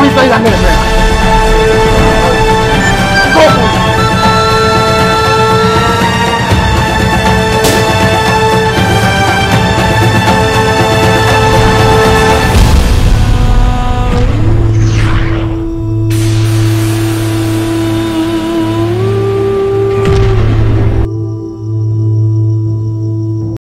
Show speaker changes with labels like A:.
A: 我们说，一个这个事。